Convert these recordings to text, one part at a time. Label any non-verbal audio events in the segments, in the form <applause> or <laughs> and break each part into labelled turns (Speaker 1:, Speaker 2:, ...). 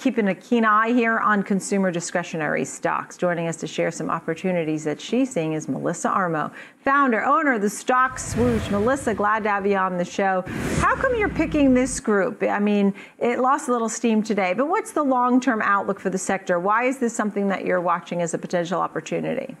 Speaker 1: keeping a keen eye here on consumer discretionary stocks. Joining us to share some opportunities that she's seeing is Melissa Armo, founder, owner of the Stock Swoosh. Melissa, glad to have you on the show. How come you're picking this group? I mean, it lost a little steam today, but what's the long term outlook for the sector? Why is this something that you're watching as a potential opportunity?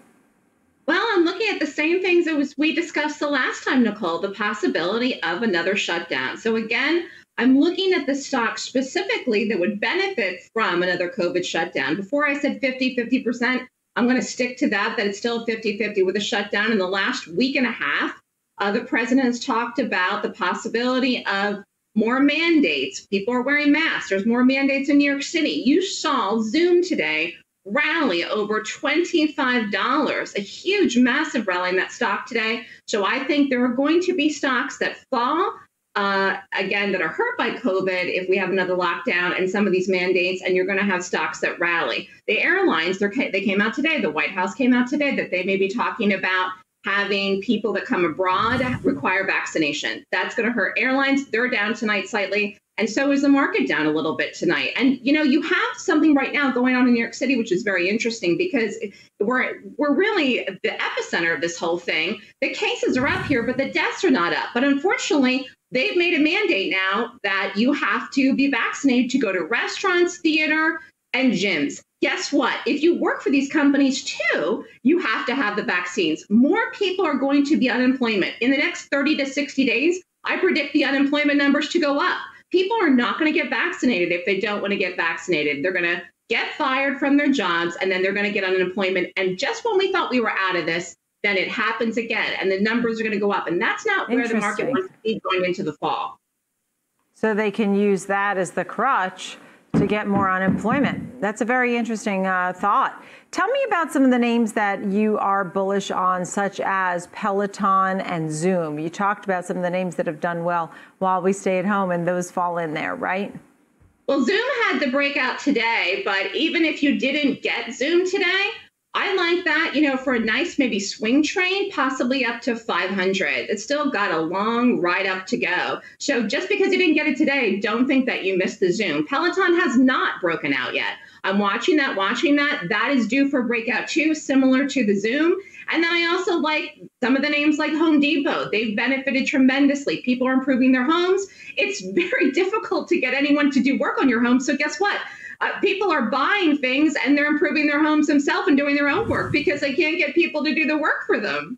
Speaker 2: Well, I'm looking at the same things as we discussed the last time, Nicole, the possibility of another shutdown. So, again, I'm looking at the stocks specifically that would benefit from another COVID shutdown. Before I said 50, 50%, I'm going to stick to that, that it's still 50 50 with a shutdown. In the last week and a half, uh, the president has talked about the possibility of more mandates. People are wearing masks. There's more mandates in New York City. You saw Zoom today rally over $25, a huge, massive rally in that stock today. So I think there are going to be stocks that fall. Uh, again, that are hurt by COVID if we have another lockdown and some of these mandates, and you're going to have stocks that rally. The airlines, they came out today, the White House came out today that they may be talking about having people that come abroad require vaccination. That's going to hurt airlines. They're down tonight slightly. And so is the market down a little bit tonight. And you know, you have something right now going on in New York City, which is very interesting because we're we're really the epicenter of this whole thing. The cases are up here, but the deaths are not up. But unfortunately, they've made a mandate now that you have to be vaccinated to go to restaurants, theater, and gyms. Guess what? If you work for these companies too, you have to have the vaccines. More people are going to be unemployment. In the next 30 to 60 days, I predict the unemployment numbers to go up people are not going to get vaccinated if they don't want to get vaccinated. They're going to get fired from their jobs and then they're going to get unemployment. And just when we thought we were out of this, then it happens again and the numbers are going to go up. And that's not where the market wants to be going into the fall.
Speaker 1: So they can use that as the crutch to get more unemployment. That's a very interesting uh, thought. Tell me about some of the names that you are bullish on, such as Peloton and Zoom. You talked about some of the names that have done well while we stay at home, and those fall in there, right?
Speaker 2: Well, Zoom had the breakout today, but even if you didn't get Zoom today, I like that, you know, for a nice maybe swing train, possibly up to 500. It's still got a long ride up to go. So just because you didn't get it today, don't think that you missed the Zoom. Peloton has not broken out yet. I'm watching that, watching that. That is due for breakout too, similar to the Zoom. And then I also like some of the names like Home Depot. They've benefited tremendously. People are improving their homes. It's <laughs> very difficult to get anyone to do work on your home. So guess what? Uh, people are buying things and they're improving their homes themselves and doing their own work because they can't get people to do the work for them.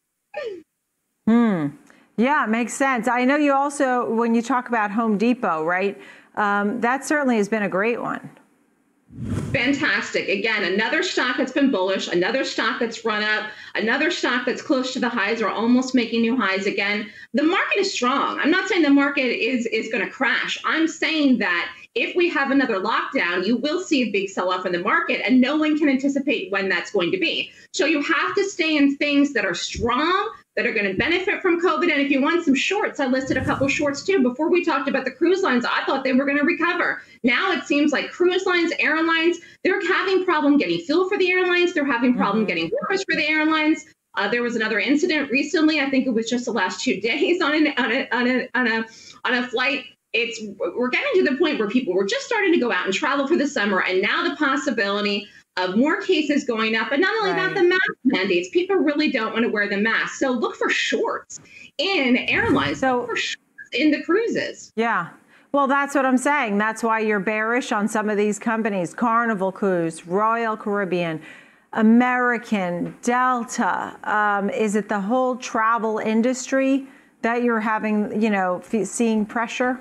Speaker 1: Hmm. Yeah, makes sense. I know you also, when you talk about Home Depot, right? Um, that certainly has been a great one.
Speaker 2: Fantastic. Again, another stock that's been bullish, another stock that's run up, another stock that's close to the highs or almost making new highs again. The market is strong. I'm not saying the market is is going to crash. I'm saying that if we have another lockdown, you will see a big sell off in the market, and no one can anticipate when that's going to be. So you have to stay in things that are strong, that are going to benefit from COVID. And if you want some shorts, I listed a couple shorts too. Before we talked about the cruise lines, I thought they were going to recover. Now it seems like cruise lines, airlines, they're having problem getting fuel for the airlines. They're having problem mm-hmm. getting workers for the airlines. Uh, there was another incident recently. I think it was just the last two <laughs> days on, an, on, a, on, a, on, a, on a flight it's we're getting to the point where people were just starting to go out and travel for the summer and now the possibility of more cases going up but not only right. that the mask mandates people really don't want to wear the mask so look for shorts in airlines so for shorts in the cruises
Speaker 1: yeah well, that's what I'm saying. That's why you're bearish on some of these companies Carnival Cruise, Royal Caribbean, American, Delta. Um, is it the whole travel industry that you're having, you know, seeing pressure?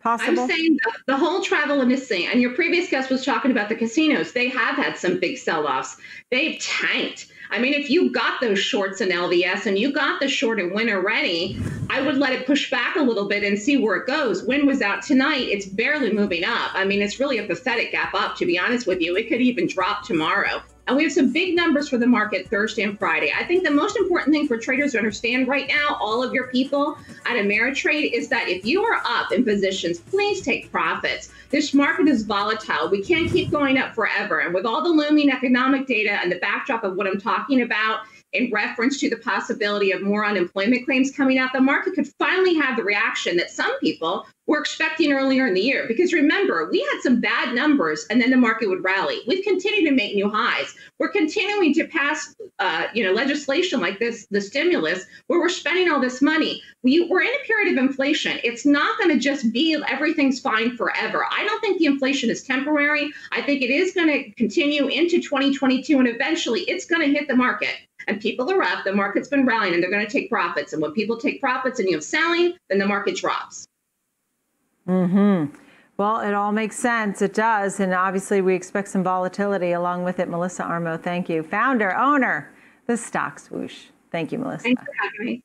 Speaker 1: Possible?
Speaker 2: I'm saying the, the whole travel industry, and your previous guest was talking about the casinos. They have had some big sell offs. They've tanked. I mean, if you got those shorts in LVS and you got the short in Wynn ready, I would let it push back a little bit and see where it goes. Wynn was out tonight. It's barely moving up. I mean, it's really a pathetic gap up, to be honest with you. It could even drop tomorrow. And we have some big numbers for the market Thursday and Friday. I think the most important thing for traders to understand right now, all of your people at Ameritrade, is that if you are up in positions, please take profits. This market is volatile. We can't keep going up forever. And with all the looming economic data and the backdrop of what I'm talking about, in reference to the possibility of more unemployment claims coming out, the market could finally have the reaction that some people were expecting earlier in the year. Because remember, we had some bad numbers and then the market would rally. We've continued to make new highs. We're continuing to pass, uh, you know, legislation like this, the stimulus, where we're spending all this money. We, we're in a period of inflation. It's not going to just be everything's fine forever. I don't think the inflation is temporary. I think it is going to continue into 2022 and eventually it's going to hit the market and people are up, the market's been rallying and they're going to take profits. And when people take profits and you have selling, then the market drops.
Speaker 1: Hmm. Well, it all makes sense. It does, and obviously we expect some volatility along with it. Melissa Armo, thank you, founder, owner, the Stock Swoosh. Thank you, Melissa.
Speaker 2: Thanks for having me.